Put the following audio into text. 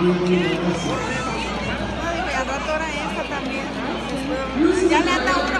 Ya le anda uno